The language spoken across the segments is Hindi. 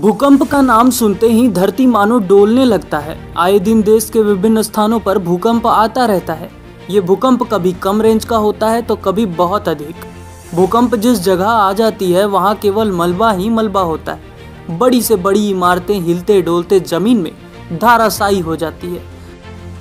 भूकंप का नाम सुनते ही धरती मानो डोलने लगता है। आए दिन देश के विभिन्न स्थानों पर भूकंप आता रहता है। ये भूकंप कभी कम रेंज का होता है तो कभी बहुत अधिक। भूकंप जिस जगह आ जाती है, वहाँ केवल मलबा ही मलबा होता है। बड़ी से बड़ी इमारतें हिलते डोलते ज़मीन में धाराशायी हो जाती है।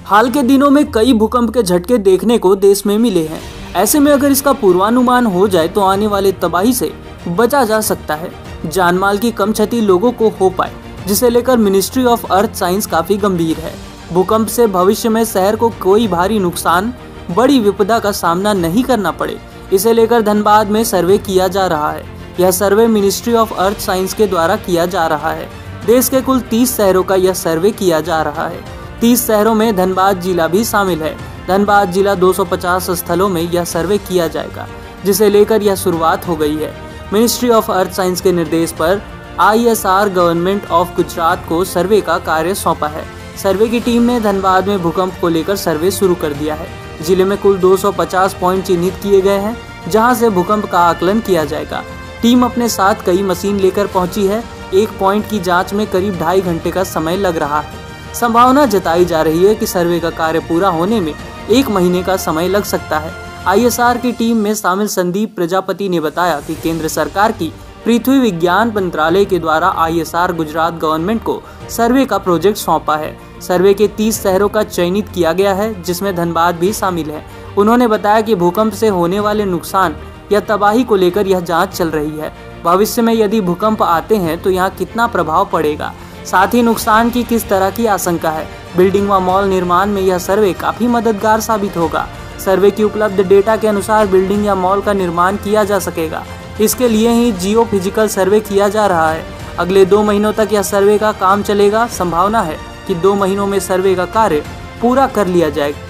हाल के दिनों में कई भूकंप के झटके देखने को देश में मिले हैं। ऐसे में अगर इसका पूर्वानुमान हो जाए तो आने वाले तबाही से बचा जा सकता है। जानमाल की कम क्षति लोगों को हो पाए, जिसे लेकर मिनिस्ट्री ऑफ़ अर्थ साइंस काफ़ी गंभीर है। भूकंप से भविष्य में शहर को कोई भारी नुकसान, बड़ी विपदा का सामना नहीं करना पड़े। इसे लेकर धनबाद में सर्वे किया जा रहा है। यह survey ministry of earth science के द्वारा किया जा रहा है। देश के कुल 30 शहरों का यह सर्वे किया जा रहा है। 30 शहरों में धनबाद जिला भी शामिल है। धनबाद जिला 250 स्थलों में यह सर्वे किया जाएगा, जिसे लेकर यह शुरुआत हो गई है। मिनिस्ट्री ऑफ़ अर्थ साइंस के निर्देश पर आईएसआर गवर्नमेंट ऑफ़ गुजरात को सर्वे का कार्य सौंपा है। सर्वे की टीम ने धनबाद में भूकंप को लेकर सर्वे शुरू कर दिया है। ज़िले में कुल 250 पॉइंट चिन्हित किए गए हैं, जहाँ से भूकंप का आकलन किया जाएगा। टीम अपने साथ कई मशीन लेकर पहुँची है। एक पॉइंट की जाँच में करीब ढाई घंटे का समय लग रहा है। संभावना जताई जा रही है कि सर्वे का कार्य पूरा होने में एक महीने का समय लग सकता है। आईएसआर की टीम में शामिल संदीप प्रजापति ने बताया कि केंद्र सरकार की पृथ्वी विज्ञान मंत्रालय के द्वारा आईएसआर गुजरात गवर्नमेंट को सर्वे का प्रोजेक्ट सौंपा है। सर्वे के 30 शहरों का चयनित किया गया है, जिसमें धनबाद भी शामिल है। उन्होंने बताया कि भूकंप से होने वाले नुकसान या तबाही को लेकर यह जाँच चल रही है। भविष्य में यदि भूकंप आते हैं तो यहाँ कितना प्रभाव पड़ेगा? साथ ही नुकसान की किस तरह की आशंका है? बिल्डिंग व मॉल निर्माण में यह सर्वे काफ़ी मददगार साबित होगा। सर्वे की उपलब्ध डेटा के अनुसार बिल्डिंग या मॉल का निर्माण किया जा सकेगा। इसके लिए ही जियो फ़िज़िकल सर्वे किया जा रहा है। अगले दो महीनों तक यह सर्वे का काम चलेगा। संभावना है कि दो महीनों में सर्वे का कार्य पूरा कर लिया जाएगा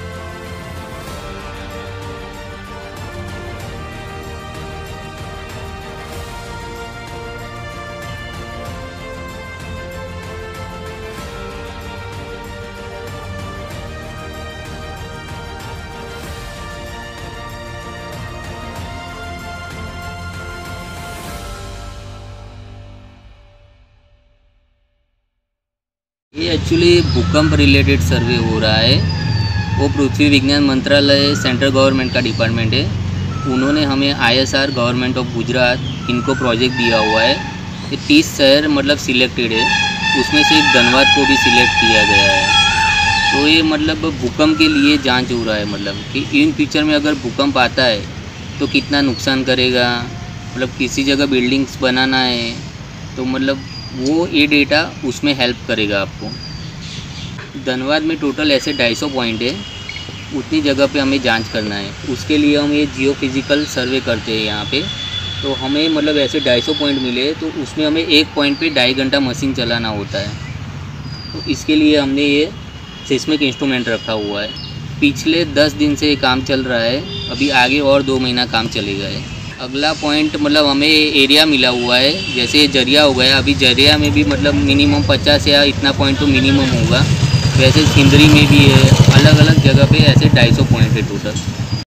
ये एक्चुअली भूकंप रिलेटेड सर्वे हो रहा है। वो पृथ्वी विज्ञान मंत्रालय सेंट्रल गवर्नमेंट का डिपार्टमेंट है। उन्होंने हमें आईएसआर गवर्नमेंट ऑफ़ गुजरात इनको प्रोजेक्ट दिया हुआ है। ये तीस शहर मतलब सिलेक्टेड है। उसमें से धनबाद को भी सिलेक्ट किया गया है। तो ये मतलब भूकंप के लिए जाँच हो रहा है मतलब कि इन फ्यूचर में अगर भूकंप आता है तो कितना नुकसान करेगा? मतलब किसी जगह बिल्डिंग्स बनाना है तो मतलब वो ये डेटा उसमें हेल्प करेगा आपको। धनबाद में टोटल ऐसे 250 पॉइंट है। उतनी जगह पे हमें जाँच करना है। उसके लिए हम ये जियो फ़िज़िकल सर्वे करते हैं यहाँ पे। तो हमें मतलब ऐसे 250 पॉइंट मिले तो उसमें हमें एक पॉइंट पे ढाई घंटा मशीन चलाना होता है। तो इसके लिए हमने ये सिस्मिक इंस्ट्रूमेंट रखा हुआ है। पिछले दस दिन से ये काम चल रहा है। अभी आगे और दो महीना काम चलेगा है अगला पॉइंट मतलब हमें एरिया मिला हुआ है। जैसे ज़रिया हो गया, अभी ज़रिया में भी मतलब मिनिमम पचास या इतना पॉइंट तो मिनिमम होगा। वैसे सिंदरी में भी है अलग अलग जगह पे ऐसे ढाई सौ पॉइंट है टोटल